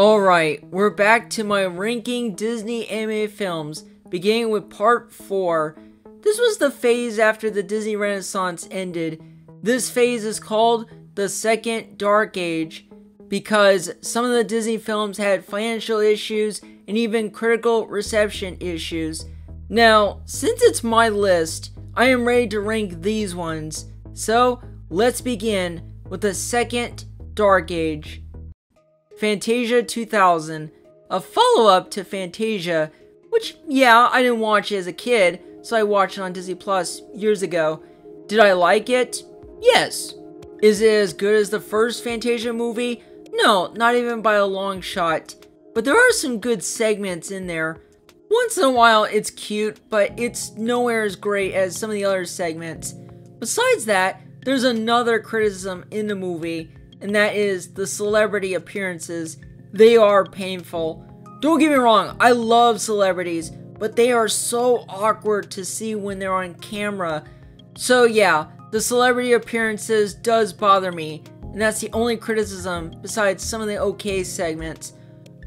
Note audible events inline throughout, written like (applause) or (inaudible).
Alright, we're back to my ranking Disney animated films, beginning with part 4. This was the phase after the Disney Renaissance ended. This phase is called the Second Dark Age because some of the Disney films had financial issues and even critical reception issues. Now, since it's my list, I am ready to rank these ones. So, let's begin with the Second Dark Age. Fantasia 2000, a follow up to Fantasia, which, yeah, I didn't watch it as a kid, so I watched it on Disney Plus years ago. Did I like it? Yes. Is it as good as the first Fantasia movie? No, not even by a long shot. But there are some good segments in there. Once in a while, it's cute, but it's nowhere as great as some of the other segments. Besides that, there's another criticism in the movie, and that is the celebrity appearances. They are painful. Don't get me wrong, I love celebrities, but they are so awkward to see when they're on camera. So yeah, the celebrity appearances does bother me, and that's the only criticism besides some of the okay segments.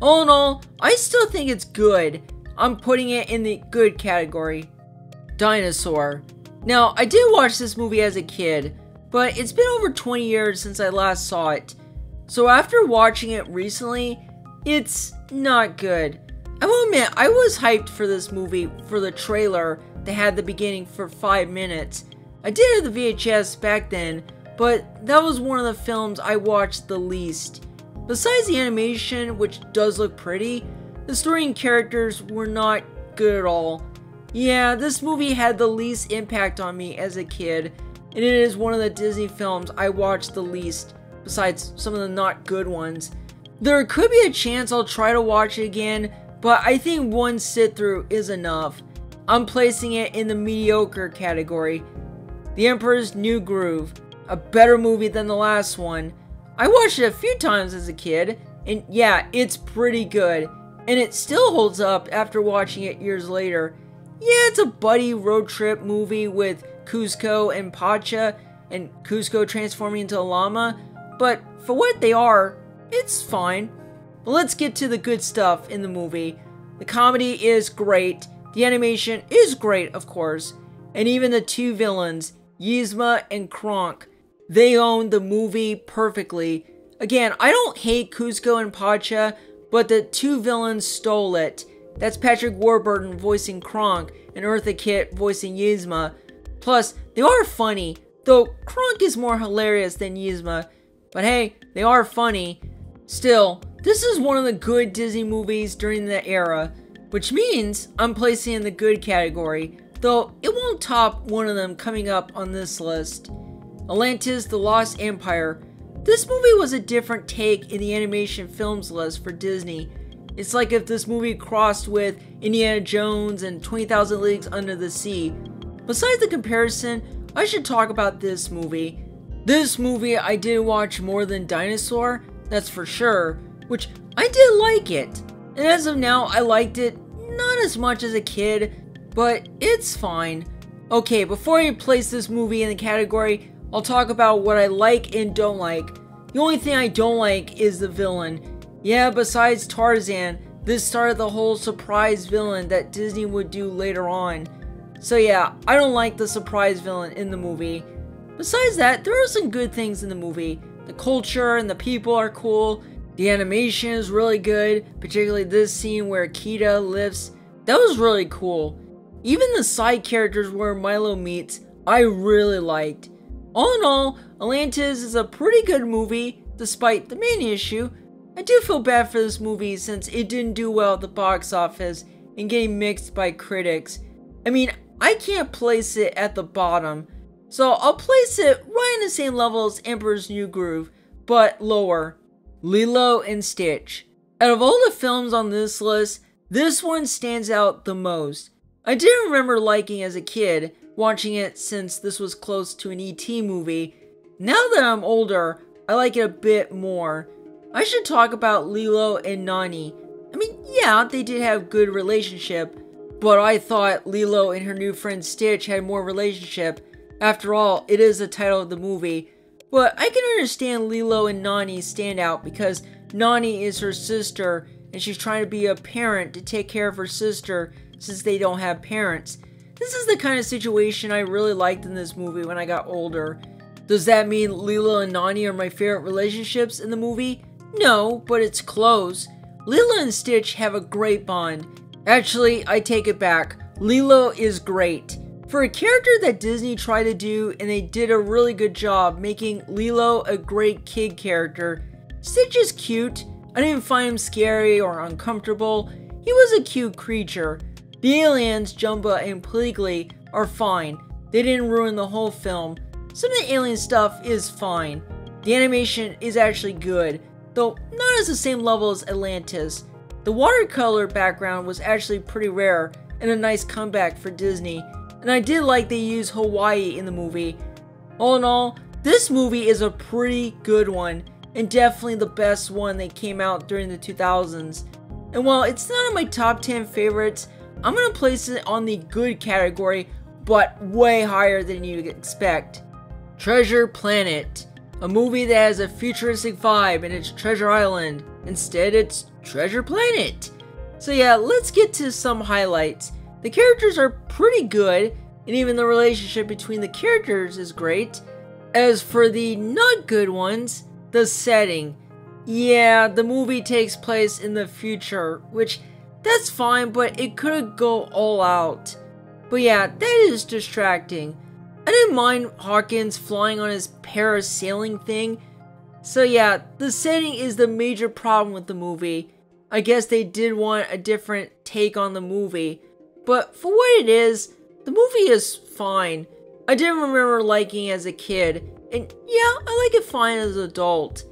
All in all, I still think it's good. I'm putting it in the good category. Dinosaur. Now, I did watch this movie as a kid, but it's been over 20 years since I last saw it. So after watching it recently, it's not good. I will admit, I was hyped for this movie for the trailer that had the beginning for 5 minutes. I did have the VHS back then, but that was one of the films I watched the least. Besides the animation, which does look pretty, the story and characters were not good at all. Yeah, this movie had the least impact on me as a kid, and it is one of the Disney films I watched the least, besides some of the not good ones. There could be a chance I'll try to watch it again, but I think one sit through is enough. I'm placing it in the mediocre category. The Emperor's New Groove, a better movie than the last one. I watched it a few times as a kid, and yeah, it's pretty good. And it still holds up after watching it years later. Yeah, it's a buddy road trip movie with Kuzco and Pacha, and Kuzco transforming into a llama, but for what they are, it's fine. But let's get to the good stuff in the movie. The comedy is great, the animation is great, of course, and even the two villains, Yzma and Kronk, they own the movie perfectly. Again, I don't hate Kuzco and Pacha, but the two villains stole it. That's Patrick Warburton voicing Kronk and Eartha Kitt voicing Yzma. Plus, they are funny, though Kronk is more hilarious than Yzma. But hey, they are funny. Still, this is one of the good Disney movies during the era, which means I'm placing in the good category, though it won't top one of them coming up on this list. Atlantis The Lost Empire. This movie was a different take in the animation films list for Disney. It's like if this movie crossed with Indiana Jones and 20,000 Leagues Under the Sea, Besides the comparison, I should talk about this movie. This movie I did watch more than Dinosaur, that's for sure, which I did like it. And as of now, I liked it not as much as a kid, but it's fine. Okay, before I place this movie in the category, I'll talk about what I like and don't like. The only thing I don't like is the villain. Yeah, besides Tarzan, this started the whole surprise villain that Disney would do later on. So yeah, I don't like the surprise villain in the movie. Besides that, there are some good things in the movie. The culture and the people are cool. The animation is really good, particularly this scene where Kida lifts. That was really cool. Even the side characters where Milo meets, I really liked. All in all, Atlantis is a pretty good movie, despite the main issue. I do feel bad for this movie since it didn't do well at the box office and getting mixed by critics. I mean, I can't place it at the bottom, so I'll place it right in the same level as Emperor's New Groove, but lower. Lilo and Stitch. Out of all the films on this list, this one stands out the most. I did remember liking as a kid, watching it since this was close to an ET movie. Now that I'm older, I like it a bit more. I should talk about Lilo and Nani. I mean, yeah, they did have good relationship, but I thought Lilo and her new friend Stitch had more relationship. After all, it is the title of the movie. But I can understand Lilo and Nani stand out because Nani is her sister and she's trying to be a parent to take care of her sister since they don't have parents. This is the kind of situation I really liked in this movie when I got older. Does that mean Lilo and Nani are my favorite relationships in the movie? No, but it's close. Lilo and Stitch have a great bond. Actually, I take it back. Lilo is great. For a character that Disney tried to do, and they did a really good job making Lilo a great kid character, Stitch is cute. I didn't find him scary or uncomfortable. He was a cute creature. The aliens, Jumba and Pleakley, are fine. They didn't ruin the whole film. Some of the alien stuff is fine. The animation is actually good, though not as the same level as Atlantis. The watercolor background was actually pretty rare and a nice comeback for Disney, and I did like they used Hawaii in the movie. All in all, this movie is a pretty good one, and definitely the best one that came out during the 2000s. And while it's not in my top 10 favorites, I'm gonna place it on the good category, but way higher than you'd expect. Treasure Planet, a movie that has a futuristic vibe and it's Treasure Island. Instead, it's Treasure Planet. So yeah, let's get to some highlights. The characters are pretty good, and even the relationship between the characters is great. As for the not good ones, the setting. Yeah, the movie takes place in the future, which that's fine, but it could go all out. But yeah, that is distracting. Didn't mind Hawkins flying on his parasailing thing. So yeah, the setting is the major problem with the movie. I guess they did want a different take on the movie. But for what it is, the movie is fine. I didn't remember liking it as a kid, and yeah, I like it fine as an adult.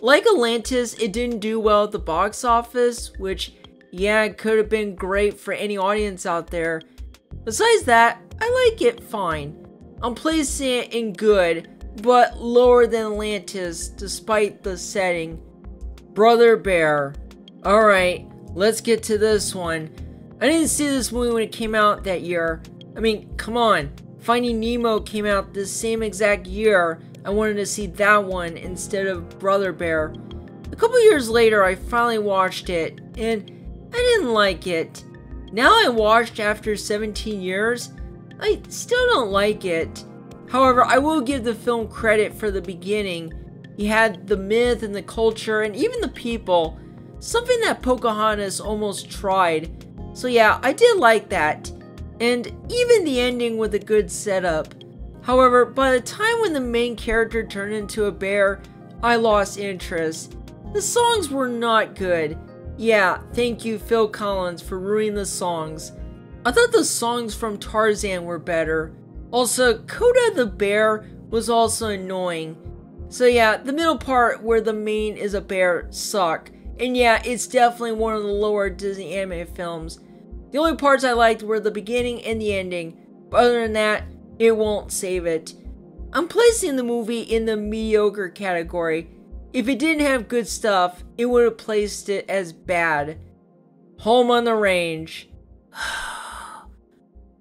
Like Atlantis, it didn't do well at the box office, which yeah, it could have been great for any audience out there. Besides that, I like it fine. I'm placing it in good, but lower than Atlantis despite the setting. Brother Bear. Alright, let's get to this one. I didn't see this movie when it came out that year. I mean, come on. Finding Nemo came out the same exact year. I wanted to see that one instead of Brother Bear. A couple years later, I finally watched it, and I didn't like it. Now I watched after 17 years, I still don't like it. However, I will give the film credit for the beginning. He had the myth and the culture and even the people, something that Pocahontas almost tried. So yeah, I did like that. And even the ending with a good setup. However, by the time when the main character turned into a bear, I lost interest. The songs were not good. Yeah, thank you Phil Collins for ruining the songs. I thought the songs from Tarzan were better. Also, Koda the bear was also annoying. So yeah, the middle part where the main is a bear suck. And yeah, it's definitely one of the lower Disney anime films. The only parts I liked were the beginning and the ending. But other than that, it won't save it. I'm placing the movie in the mediocre category if it didn't have good stuff, it would have placed it as bad. Home on the Range. (sighs)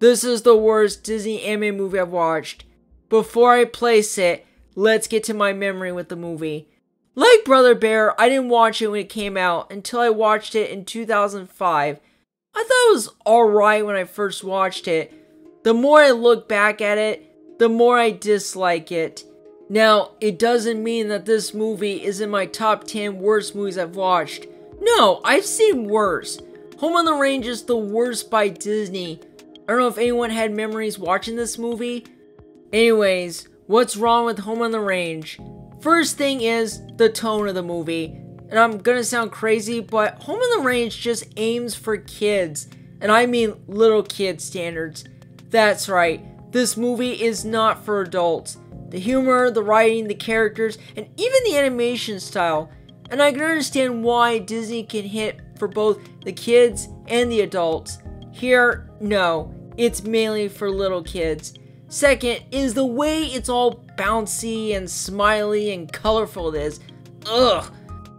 this is the worst Disney anime movie I've watched. Before I place it, let's get to my memory with the movie. Like Brother Bear, I didn't watch it when it came out until I watched it in 2005. I thought it was alright when I first watched it. The more I look back at it, the more I dislike it. Now, it doesn't mean that this movie is in my top 10 worst movies I've watched. No, I've seen worse. Home on the Range is the worst by Disney. I don't know if anyone had memories watching this movie. Anyways, what's wrong with Home on the Range? First thing is the tone of the movie. And I'm gonna sound crazy, but Home on the Range just aims for kids. And I mean little kid standards. That's right, this movie is not for adults the humor, the writing, the characters, and even the animation style. And I can understand why Disney can hit for both the kids and the adults. Here, no, it's mainly for little kids. Second is the way it's all bouncy and smiley and colorful it is. Ugh.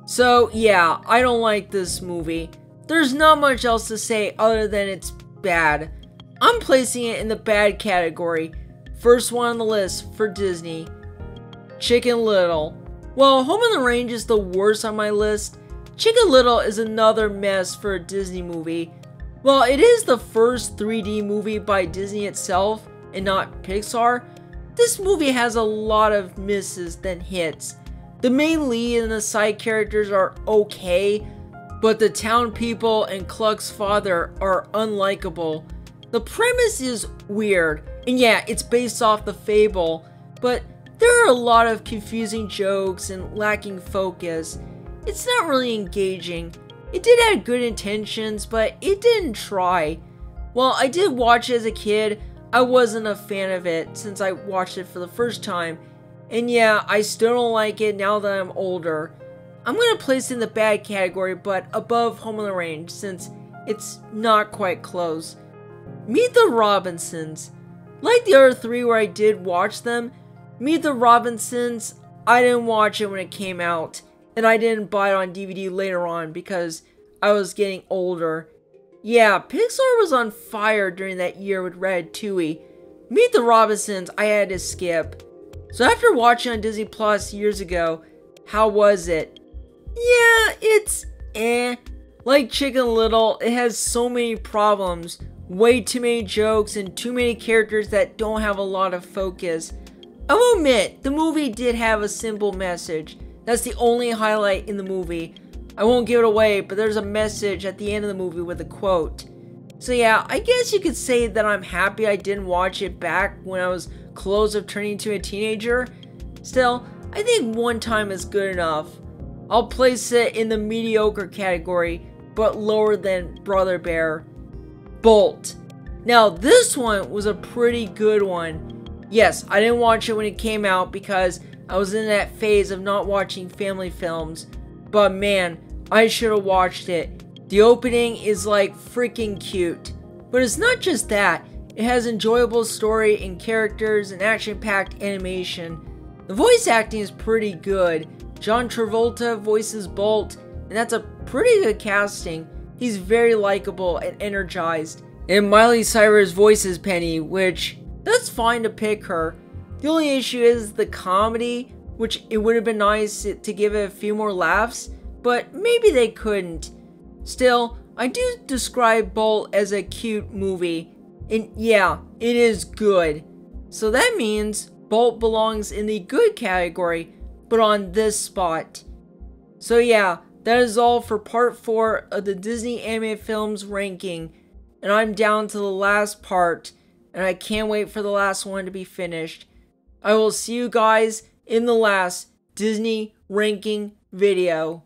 So, yeah, I don't like this movie. There's not much else to say other than it's bad. I'm placing it in the bad category First one on the list for Disney Chicken Little. Well, Home on the Range is the worst on my list. Chicken Little is another mess for a Disney movie. While it is the first 3D movie by Disney itself and not Pixar, this movie has a lot of misses than hits. The main lead and the side characters are okay, but the town people and Cluck's father are unlikable. The premise is weird, and yeah, it's based off the fable, but there are a lot of confusing jokes and lacking focus. It's not really engaging. It did have good intentions, but it didn't try. While I did watch it as a kid, I wasn't a fan of it since I watched it for the first time. And yeah, I still don't like it now that I'm older. I'm gonna place it in the bad category, but above Home on the Range since it's not quite close. Meet the Robinsons. Like the other three where I did watch them, Meet the Robinsons, I didn't watch it when it came out, and I didn't buy it on DVD later on because I was getting older. Yeah, Pixar was on fire during that year with Ratatouille. Meet the Robinsons, I had to skip. So after watching on Disney Plus years ago, how was it? Yeah, it's eh. Like Chicken Little, it has so many problems, way too many jokes, and too many characters that don't have a lot of focus. I will admit, the movie did have a simple message. That's the only highlight in the movie. I won't give it away, but there's a message at the end of the movie with a quote. So yeah, I guess you could say that I'm happy I didn't watch it back when I was close of turning to a teenager. Still, I think one time is good enough. I'll place it in the mediocre category, but lower than Brother Bear. Bolt. Now, this one was a pretty good one. Yes, I didn't watch it when it came out because I was in that phase of not watching family films, but man, I should have watched it. The opening is like freaking cute. But it's not just that, it has enjoyable story and characters and action packed animation. The voice acting is pretty good. John Travolta voices Bolt, and that's a pretty good casting. He's very likable and energized. And Miley Cyrus voices Penny, which that's fine to pick her. The only issue is the comedy, which it would have been nice to give it a few more laughs, but maybe they couldn't. Still, I do describe Bolt as a cute movie, and yeah, it is good. So that means Bolt belongs in the good category, but on this spot. So yeah, that is all for part 4 of the Disney animated films ranking, and I'm down to the last part, and I can't wait for the last one to be finished. I will see you guys in the last Disney ranking video.